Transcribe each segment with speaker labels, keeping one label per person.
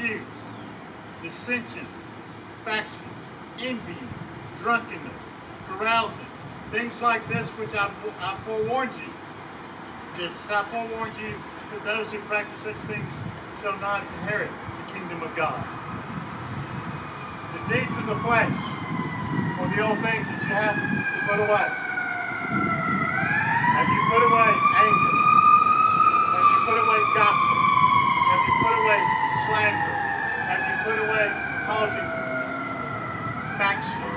Speaker 1: disputes, dissension, factions, envy, drunkenness, carousing, things like this which I, I forewarned you. Just I forewarned you that those who practice such things shall not inherit the kingdom of God. The deeds of the flesh, or the old things that you have to put away. Have you put away anger? Have you put away gossip? Have you put away slander? Have you put away causing faction?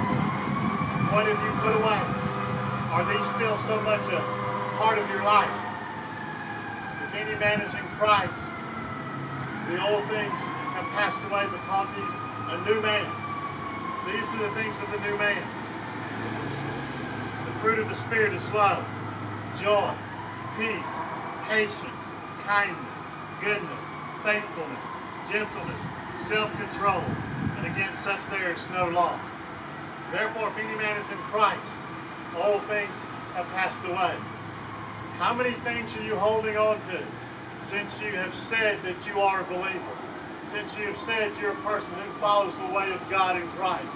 Speaker 1: What have you put away? Are these still so much a part of your life? If any man is in Christ, the old things have passed away because he's a new man. These are the things of the new man. The fruit of the Spirit is love, joy, peace, patience, kindness, goodness, faithfulness, gentleness, self-control, and against such there is no law. Therefore, if any man is in Christ, all things have passed away. How many things are you holding on to since you have said that you are a believer? Since you have said you're a person who follows the way of God in Christ?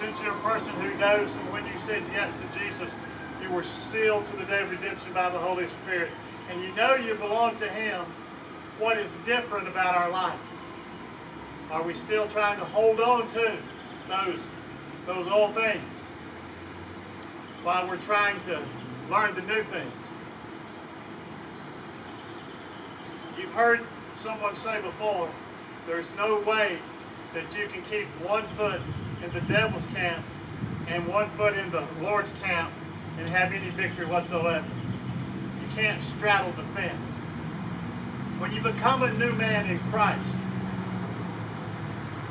Speaker 1: Since you're a person who knows that when you said yes to Jesus, you were sealed to the day of redemption by the Holy Spirit, and you know you belong to Him, what is different about our life? Are we still trying to hold on to those, those old things while we're trying to learn the new things? You've heard someone say before, there's no way that you can keep one foot in the devil's camp and one foot in the Lord's camp and have any victory whatsoever. You can't straddle the fence. When you become a new man in Christ,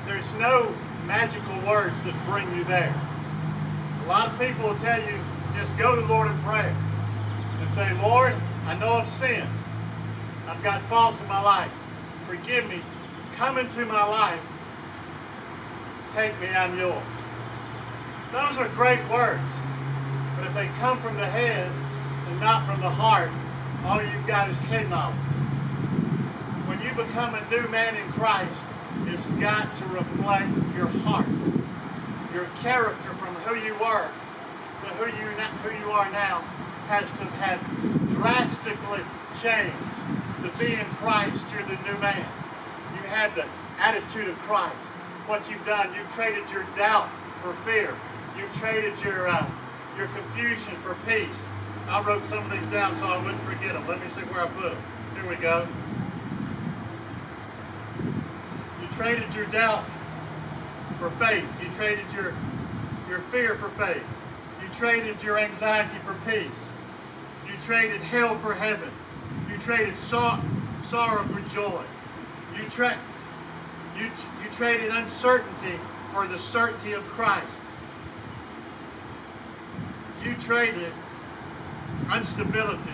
Speaker 1: there's no magical words that bring you there. A lot of people will tell you, just go to the Lord in prayer and say, Lord, I know I've sinned. I've got faults in my life. Forgive me. Come into my life. Take me, I'm yours. Those are great words. But if they come from the head and not from the heart, all you've got is head knowledge. When you become a new man in Christ, it's got to reflect your heart, your character from who you were to who you, who you are now has to have drastically changed. To be in Christ, you're the new man. You have the attitude of Christ. What you've done, you've traded your doubt for fear. You've traded your uh, your confusion for peace. I wrote some of these down so I wouldn't forget them. Let me see where I put them. Here we go. You traded your doubt for faith. You traded your, your fear for faith. You traded your anxiety for peace. You traded hell for heaven. You traded so sorrow for joy. You, tra you, you traded uncertainty for the certainty of Christ. You traded instability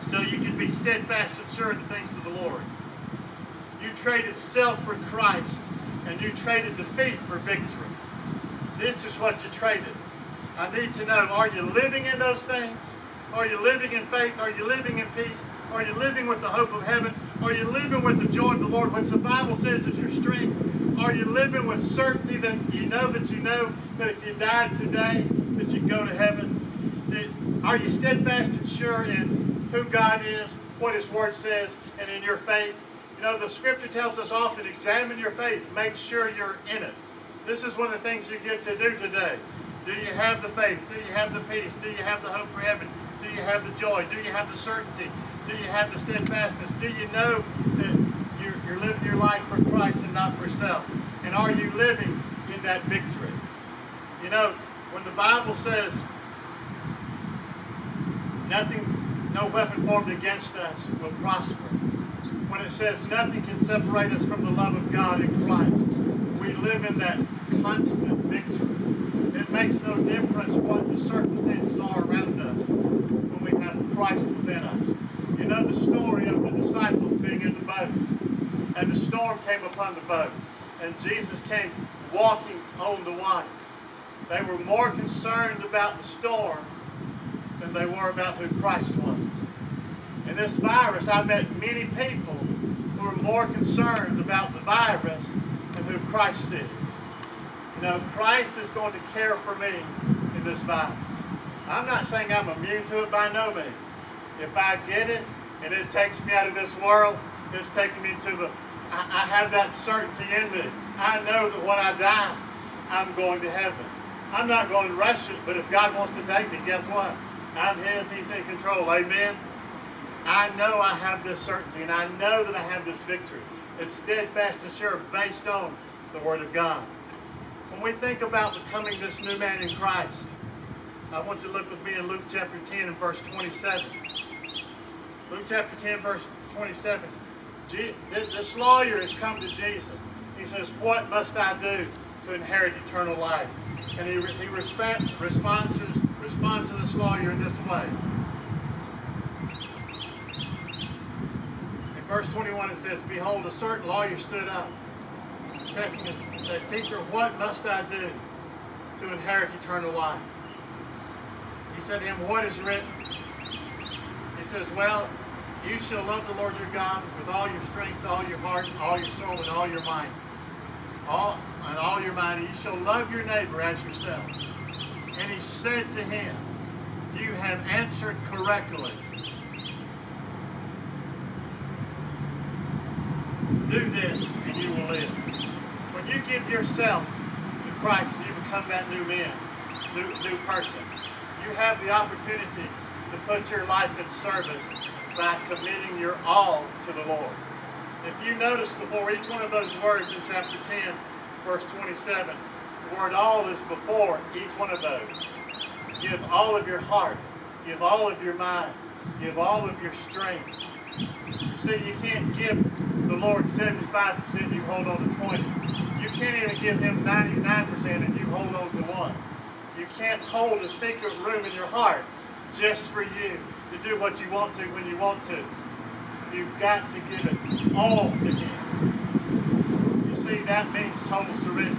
Speaker 1: so you could be steadfast and sure in the things of the Lord. You traded self for Christ, and you traded defeat for victory. This is what you traded. I need to know, are you living in those things? Are you living in faith? Are you living in peace? Are you living with the hope of heaven? Are you living with the joy of the Lord, which the Bible says is your strength? Are you living with certainty that you know that you know that if you died today, that you go to heaven? Are you steadfast and sure in who God is, what His Word says, and in your faith? Know, the Scripture tells us often, examine your faith, make sure you're in it. This is one of the things you get to do today. Do you have the faith? Do you have the peace? Do you have the hope for heaven? Do you have the joy? Do you have the certainty? Do you have the steadfastness? Do you know that you're, you're living your life for Christ and not for self? And are you living in that victory? You know, when the Bible says nothing, no weapon formed against us will prosper. When it says nothing can separate us from the love of God in Christ, we live in that constant victory. It makes no difference what the circumstances are around us when we have Christ within us. You know the story of the disciples being in the boat, and the storm came upon the boat, and Jesus came walking on the water. They were more concerned about the storm than they were about who Christ was. In this virus, I met many people more concerned about the virus than who Christ is. You know, Christ is going to care for me in this virus. I'm not saying I'm immune to it by no means. If I get it and it takes me out of this world, it's taking me to the, I, I have that certainty in me. I know that when I die, I'm going to heaven. I'm not going to rush it, but if God wants to take me, guess what? I'm His, He's in control. Amen? I know I have this certainty, and I know that I have this victory. It's steadfast and sure based on the Word of God. When we think about becoming this new man in Christ, I want you to look with me in Luke chapter 10 and verse 27. Luke chapter 10, verse 27. This lawyer has come to Jesus. He says, What must I do to inherit eternal life? And he, responds to this lawyer in this way. Verse 21 it says, Behold, a certain lawyer stood up, testing him, and said, Teacher, what must I do to inherit eternal life? He said to him, What is written? He says, Well, you shall love the Lord your God with all your strength, all your heart, all your soul, and all your mind. All and all your mind, you shall love your neighbor as yourself. And he said to him, You have answered correctly. Do this and you will live. When you give yourself to Christ and you become that new man, new, new person, you have the opportunity to put your life in service by committing your all to the Lord. If you notice before each one of those words in chapter 10, verse 27, the word all is before each one of those. Give all of your heart, give all of your mind, give all of your strength. You see, you can't give Lord 75%, you hold on to 20. You can't even give him 99% and you hold on to one. You can't hold a secret room in your heart just for you to do what you want to when you want to. You've got to give it all to Him. You see, that means total surrender.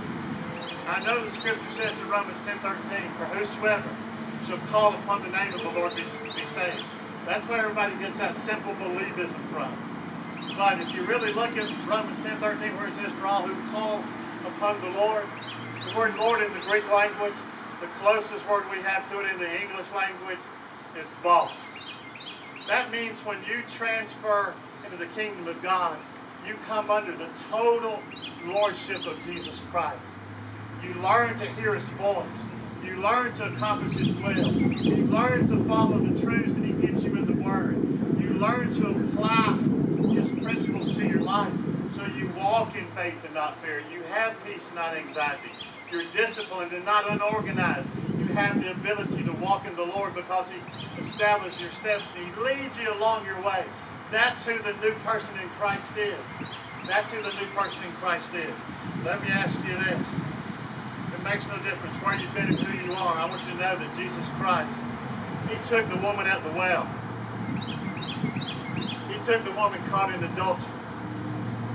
Speaker 1: I know the scripture says in Romans 10 13, for whosoever shall call upon the name of the Lord be, be saved. That's where everybody gets that simple believism from. But if you really look at Romans 10 13, where it says, all who call upon the Lord, the word Lord in the Greek language, the closest word we have to it in the English language is boss. That means when you transfer into the kingdom of God, you come under the total lordship of Jesus Christ. You learn to hear his voice. You learn to accomplish his will. You learn to follow the truths that he gives you in the word. You learn to apply principles to your life. So you walk in faith and not fear. You have peace, not anxiety. You're disciplined and not unorganized. You have the ability to walk in the Lord because he establish your steps and He leads you along your way. That's who the new person in Christ is. That's who the new person in Christ is. Let me ask you this. It makes no difference where you've been and who you are. I want you to know that Jesus Christ, He took the woman at the well. He took the woman caught in adultery.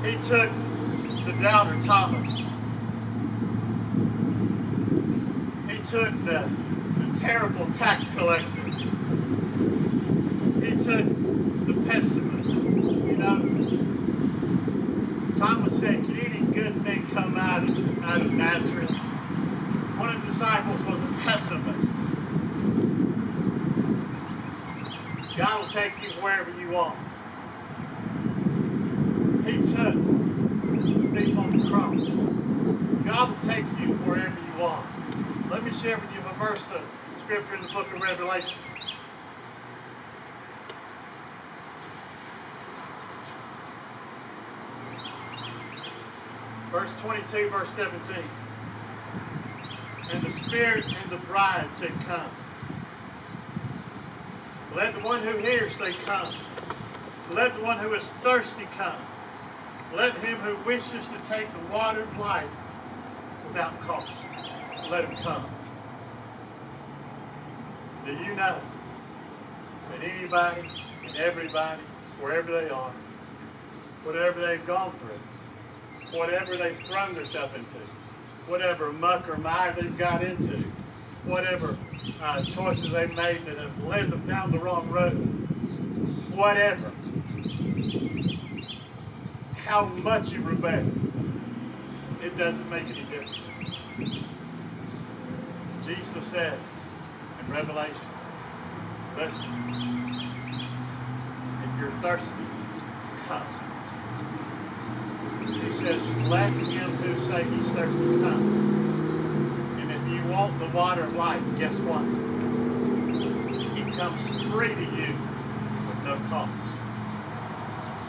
Speaker 1: He took the doubter Thomas. He took the, the terrible tax collector he took the pessimist. You know, Thomas said, can any good thing come out of, out of Nazareth? One of the disciples was a pessimist. God will take you wherever you are. He took the thief on the cross. God will take you wherever you are. Let me share with you a verse of scripture in the book of Revelation. verse 22, verse 17. And the Spirit and the bride said, Come. Let the one who hears say, Come. Let the one who is thirsty come. Let him who wishes to take the water of life without cost, let him come. Do you know that anybody and everybody, wherever they are, whatever they've gone through, whatever they've thrown themselves into, whatever muck or mire they've got into, whatever uh, choices they've made that have led them down the wrong road, whatever how much you rebel. It doesn't make any difference. Jesus said Revelation, listen, if you're thirsty, come. He says, let him who say he's thirsty come. And if you want the water of life, guess what? He comes free to you with no cost.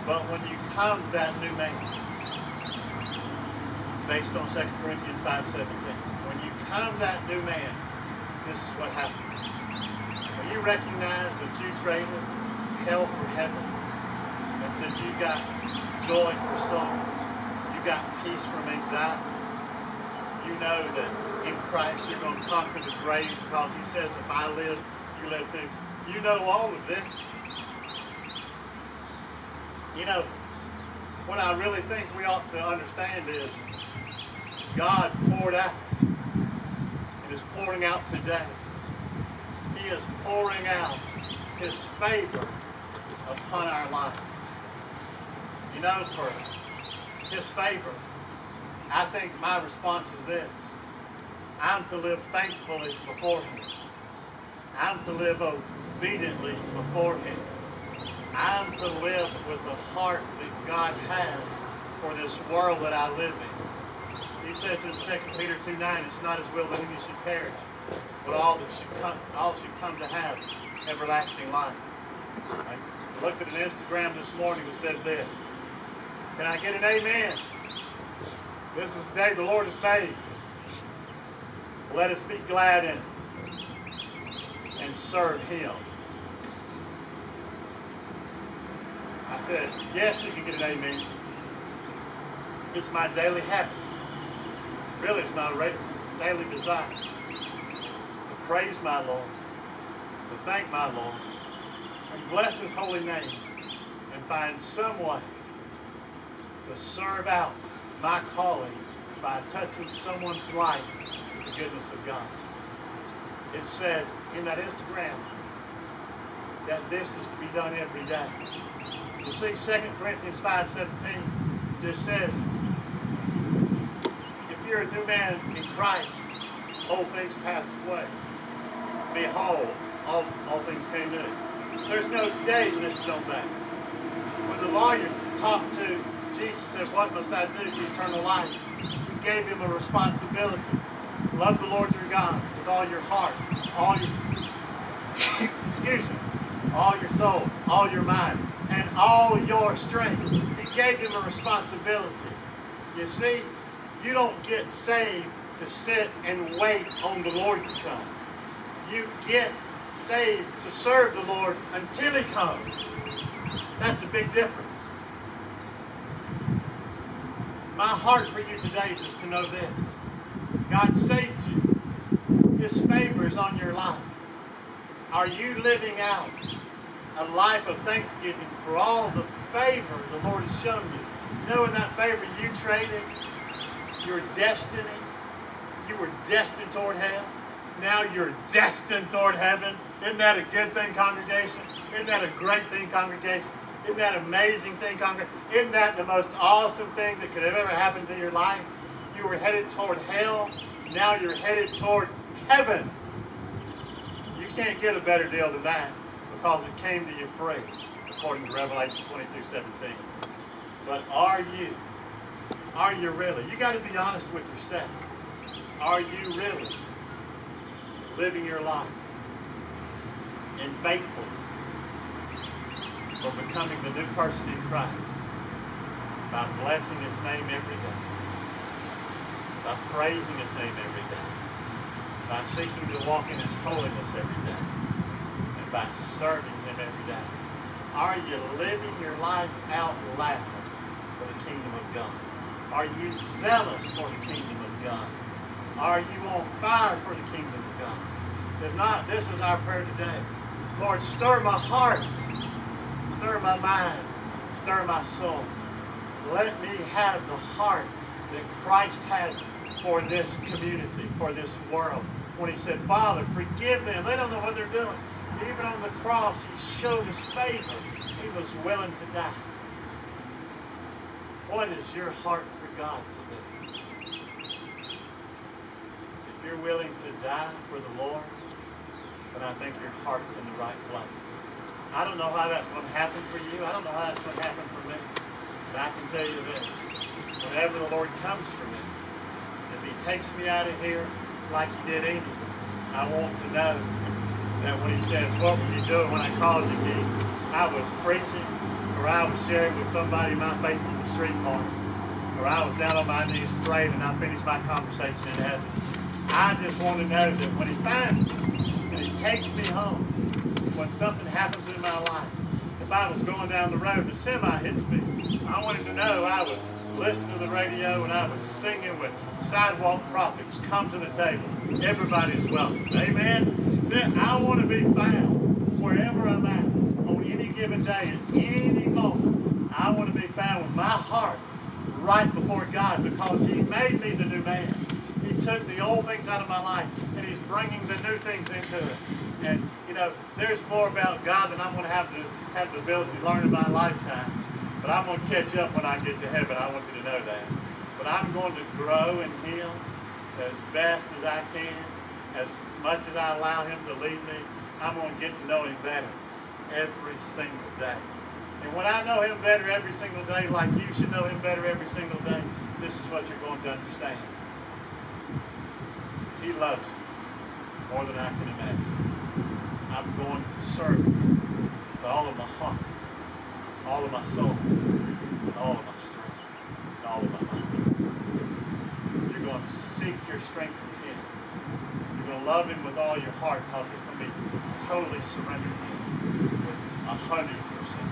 Speaker 1: But when you come that new man, based on 2 Corinthians 5.17, when you come that new man, this is what happens. You recognize that you traded hell for heaven, and that you got joy for sorrow, you got peace from anxiety, you know that in Christ you're going to conquer the grave because he says, if I live, you live too. You know all of this. You know, what I really think we ought to understand is God poured out and is pouring out today. Is pouring out his favor upon our life. You know, for his favor, I think my response is this. I'm to live thankfully before him. I'm to live obediently before him. I'm to live with the heart that God has for this world that I live in. He says in 2 Peter 2 9, it's not his will that any should perish, but all that should come, all should come to have everlasting life. I looked at an Instagram this morning that said this. Can I get an amen? This is the day the Lord has made. Let us be glad in it and serve him. I said, yes, you can get an amen. It's my daily habit. Really, it's my daily desire praise my Lord, to thank my Lord, and bless his holy name, and find some way to serve out my calling by touching someone's life with the goodness of God. It said in that Instagram that this is to be done every day. You see, 2 Corinthians 5.17 just says, if you're a new man in Christ, old things pass away. Behold, all, all things came new. There's no date listed on that. When the lawyer talked to Jesus said, what must I do to eternal life? He gave him a responsibility. Love the Lord your God with all your heart, all your, excuse me, all your soul, all your mind, and all your strength. He gave him a responsibility. You see, you don't get saved to sit and wait on the Lord to come. You get saved to serve the Lord until he comes. That's a big difference. My heart for you today is just to know this. God saved you. His favor is on your life. Are you living out a life of thanksgiving for all the favor the Lord has shown you? Knowing that favor you traded your destiny. You were destined toward hell. Now you're destined toward heaven. Isn't that a good thing, congregation? Isn't that a great thing, congregation? Isn't that amazing thing, congregation? Isn't that the most awesome thing that could have ever happened to your life? You were headed toward hell. Now you're headed toward heaven. You can't get a better deal than that because it came to you free, according to Revelation 22, 17. But are you are you really? You got to be honest with yourself. Are you really living your life in faithfulness for becoming the new person in Christ by blessing His name every day, by praising His name every day, by seeking to walk in His holiness every day, and by serving Him every day? Are you living your life out loud for the kingdom of God? Are you zealous for the kingdom of God? Are you on fire for the kingdom of God? If not, this is our prayer today. Lord, stir my heart, stir my mind, stir my soul. Let me have the heart that Christ had for this community, for this world. When he said, Father, forgive them. They don't know what they're doing. Even on the cross, he showed his favor. He was willing to die. What is your heart for God today? You're willing to die for the Lord, then I think your heart's in the right place. I don't know how that's going to happen for you. I don't know how that's going to happen for me. But I can tell you this. Whenever the Lord comes for me, if he takes me out of here like he did Amy, I want to know that when he says, what were you doing when I called you, Keith? I was preaching or I was sharing with somebody my faith on the street corner or I was down on my knees praying and I finished my conversation in heaven. I just want to know that when he finds me and he takes me home, when something happens in my life. If I was going down the road, the semi hits me. I wanted to know I was listening to the radio and I was singing with sidewalk prophets. Come to the table. Everybody's welcome. Amen. Then I want to be found wherever I'm at on any given day, at any moment. I want to be found with my heart right before God because He made me the new man. Took the old things out of my life and He's bringing the new things into it. And you know, there's more about God than I'm going to have to have the ability to learn in my lifetime. But I'm going to catch up when I get to heaven. I want you to know that. But I'm going to grow in Him as best as I can, as much as I allow Him to lead me. I'm going to get to know Him better every single day. And when I know Him better every single day, like you should know Him better every single day, this is what you're going to understand. He loves more than I can imagine. I'm going to serve Him with all of my heart, all of my soul, and all of my strength, and all of my mind. You're going to seek your strength from Him. You're going to love Him with all your heart because it's going to be totally surrendered to Him with a hundred percent.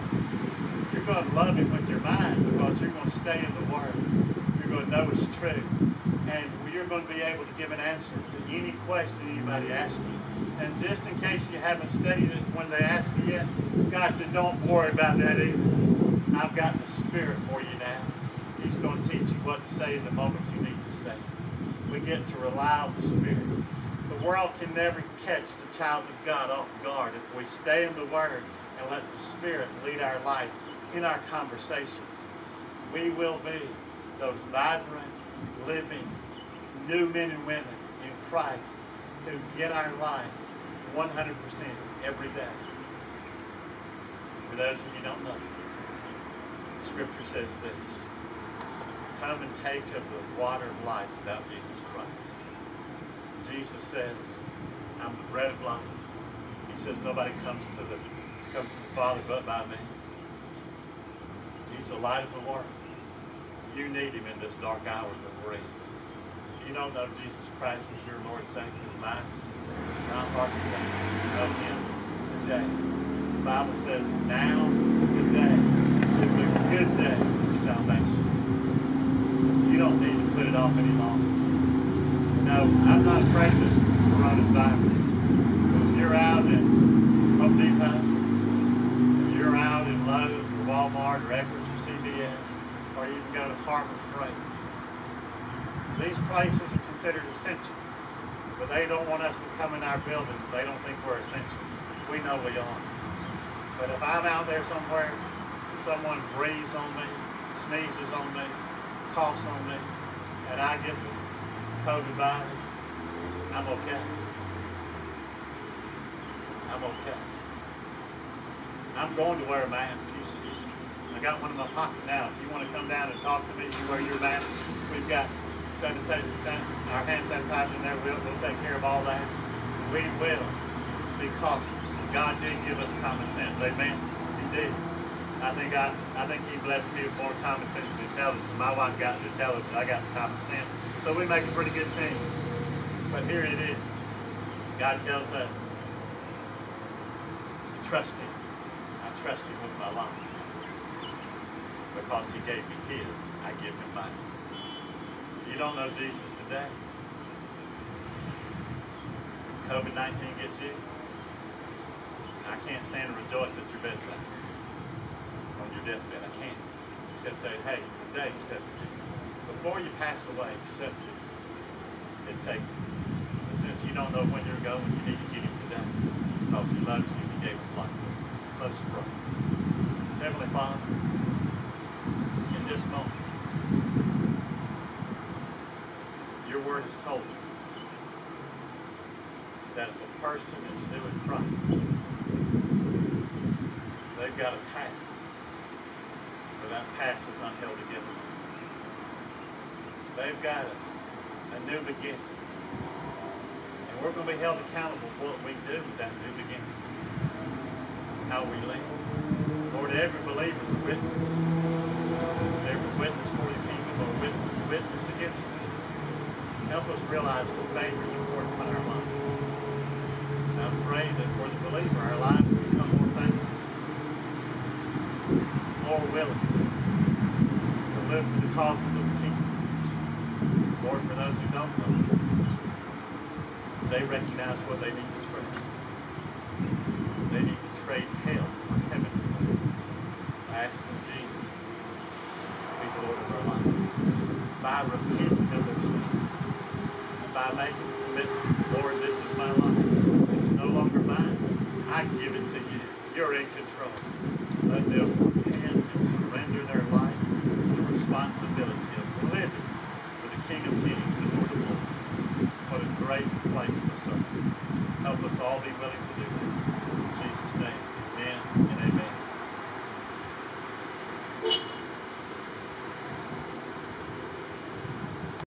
Speaker 1: You're going to love Him with your mind because you're going to stay in the Word. You're going to know His truth. And you're going to be able to give an answer to any question anybody asks you. And just in case you haven't studied it when they ask you yet, God said, don't worry about that either. I've got the Spirit for you now. He's going to teach you what to say in the moments you need to say. We get to rely on the Spirit. The world can never catch the child of God off guard if we stay in the Word and let the Spirit lead our life in our conversations. We will be those vibrant, living, new men and women in Christ who get our life 100% every day. For those of you don't know, Scripture says this. Come and take of the water of life without Jesus Christ. Jesus says, I'm the bread of life. He says nobody comes to the comes to the Father but by me. He's the light of the world. You need him in this dark hour that we're. You don't know Jesus Christ as your Lord and Savior, my heart contains that you know him today. The Bible says now, today, is a good day for salvation. You don't need to put it off any longer. No, I'm not afraid of this coronavirus. If you're out in Home Depot, if you're out in Lowe's or Walmart or Eckerd's or CVS, or you can go to Harbor Freight, these places are considered essential, but they don't want us to come in our building. They don't think we're essential. We know we are. But if I'm out there somewhere, someone breathes on me, sneezes on me, coughs on me, and I get the COVID virus, I'm okay. I'm okay. I'm going to wear a mask. You you I got one in my pocket now. If you want to come down and talk to me, you wear your mask. We've got sanitizer, san, our hand sanitizer there. We'll, we'll take care of all that. We will be cautious. God did give us common sense. Amen. He did. I think I, I think He blessed me with more common sense than intelligence. My wife got the intelligence. I got the common sense. So we make a pretty good team. But here it is. God tells us to trust Him. I trust Him with my life. Because He gave me His, I give Him mine. You don't know Jesus today, COVID-19 gets you, I can't stand to rejoice at your bedside on your deathbed. I can't. Except you, hey, today accept Jesus. Before you pass away, accept Jesus. And take. And since you don't know when you're going, you need to get him today. Because he loves you he gave his life for you. Let's pray. Heavenly Father, in this moment, Word has told that if a person is new in Christ, they've got a past, but that past is not held against them. They've got a, a new beginning. And we're going to be held accountable for what we do with that new beginning. How we live. Lord, every believer is a witness. Every witness for the kingdom or witness, against it. Help us realize the favor you pour upon our lives. And I pray that for the believer, our lives become more thankful, more willing to live for the causes of the kingdom. Lord, for those who don't know, they recognize what they need